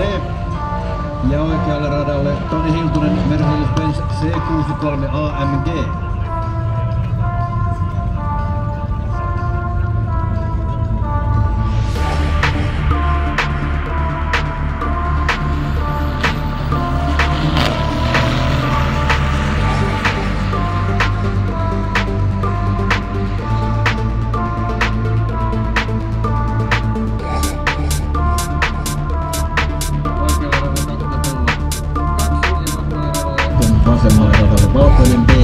D. Ja oikealle radalle Toni Hiltunen Mercedes-Benz C63 AMG. Vasemmalle radalle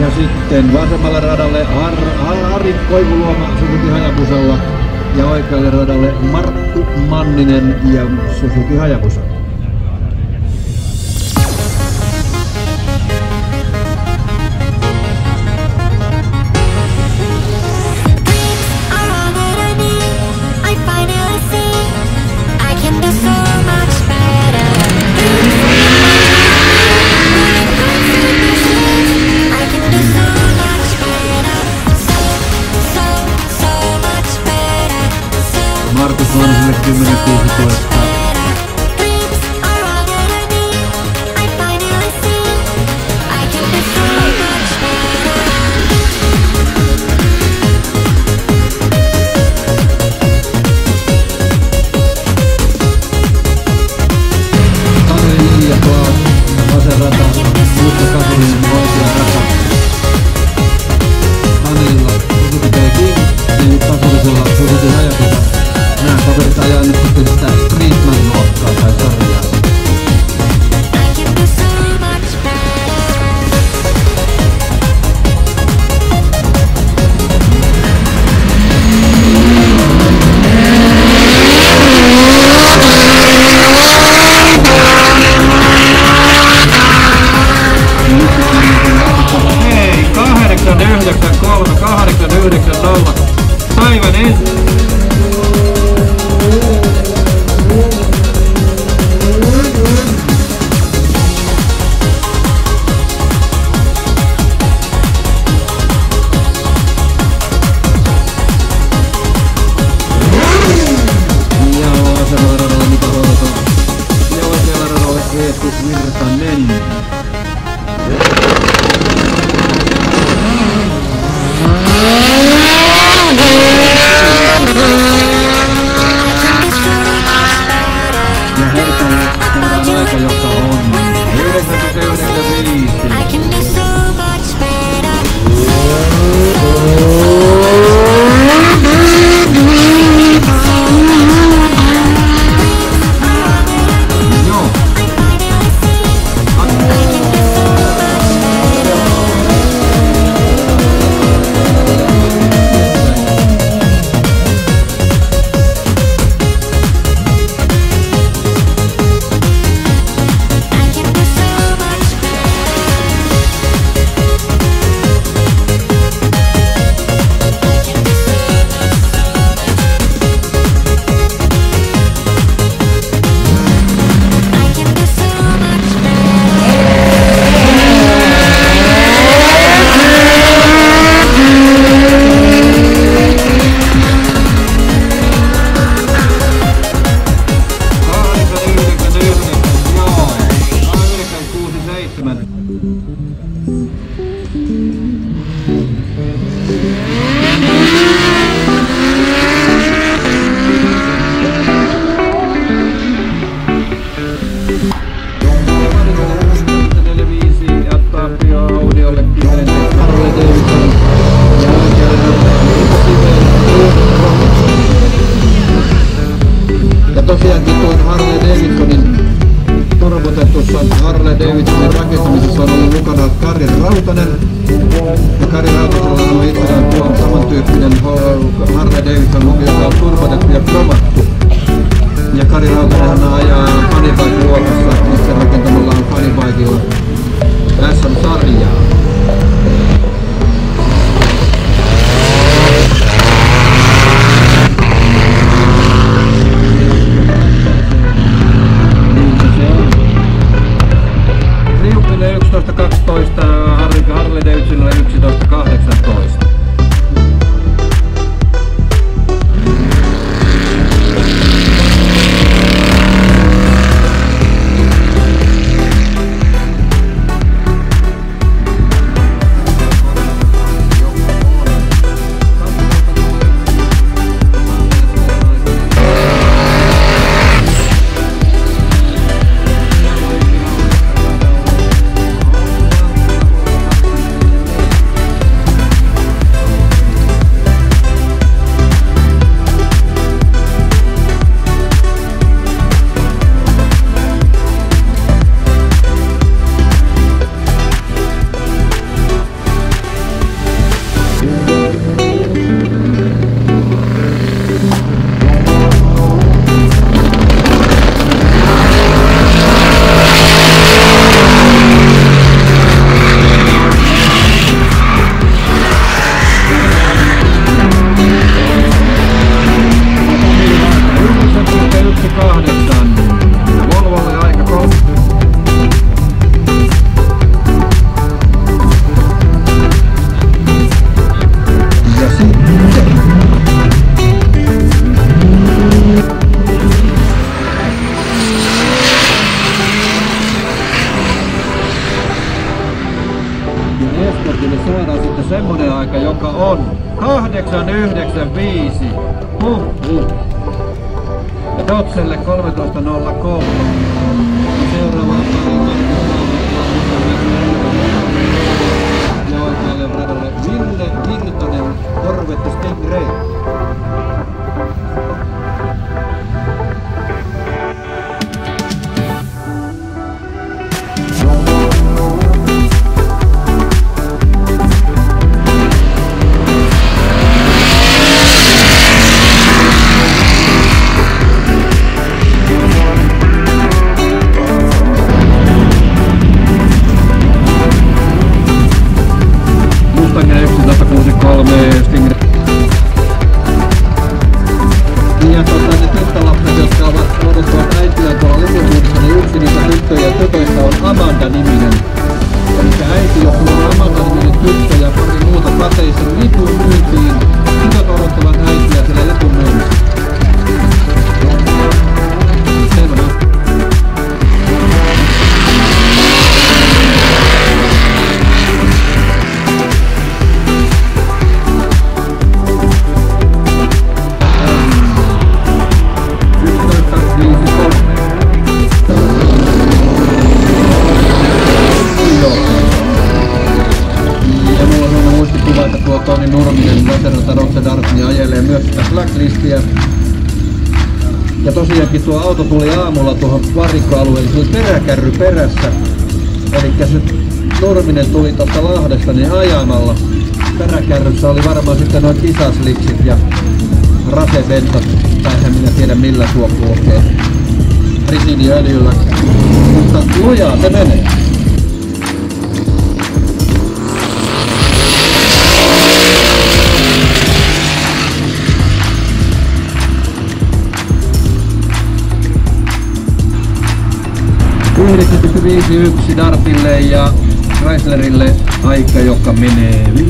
Ja sitten vasemmalle radalle Har, Har, Koivuluoma Suzuki Hajabusalla ja oikealle radalle Markku Manninen ja Suzuki Hajabusalla. Blood. Aamulla tuohon varikkoalueelle, se oli peräkärry perässä. Eli se Nurminen tuli tuosta Lahdesta niin ajamalla. Peräkärryssä oli varmaan sitten noin kisaslipsit ja rasebensat, tai en minä tiedä millä tuo kulkee. Risidiöljyllä. Mutta lujaa se menee. Yksi Dartille ja Chryslerille aika, joka menee 15.26.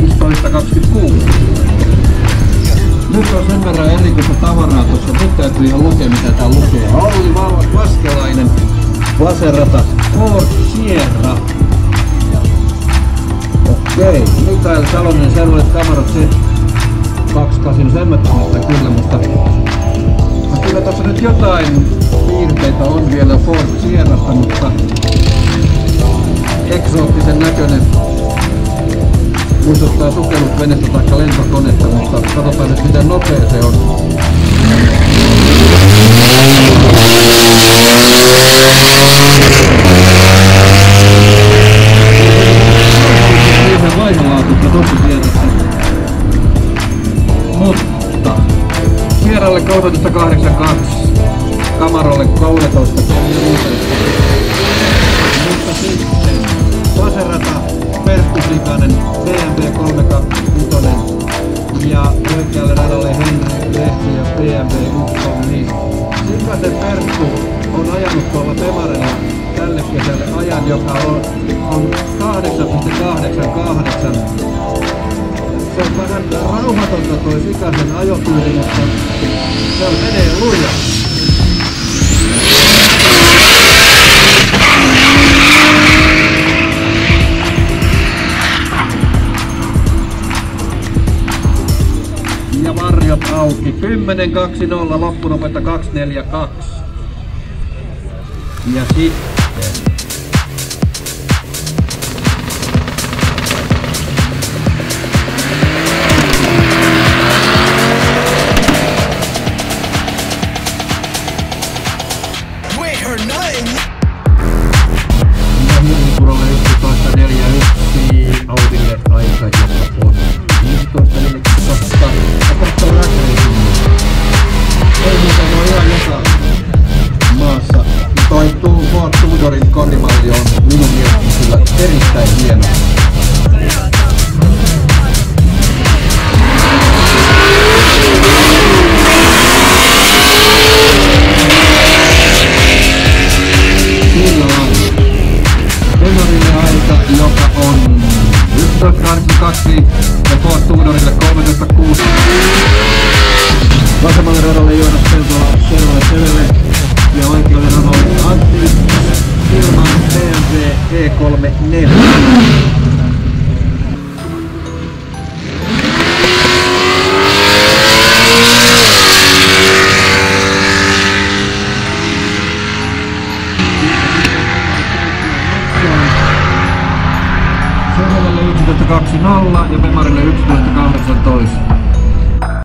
Nyt on sen verran erikoista tavaraa tuossa. Nyt täytyy ihan lukea mitä tää lukee. Olli Vaskelainen, Laserata, Ford Sierra. Okei, Mikael Salonen, Servolet Kamarat, se 28, sen mä kyllä, mutta tässä nyt jotain piirteitä on vielä Ford Sierrasta, mutta eksoottisen näköinen muistuttaa sukellusvenettä tai lentokonetta, mutta katsotaan nyt miten nopea se on. Tiedässä. Mutta Sieralle 1382, Kamarolle 13 Mutta sitten Maserata, Perttu Sikanen, BMW 326 ja oikealle radalle Henry Lehti ja BMW 135. Sikasen Perttu on ajanut tuolla Temarella tälle kesälle ajan, joka on, on 8,88. Se on vähän rauhatonta toi Sikasen ajotyyli, mutta se menee lujaa. Auki. 10-2-0, loppunopeutta 2-4-2. Ja sitten...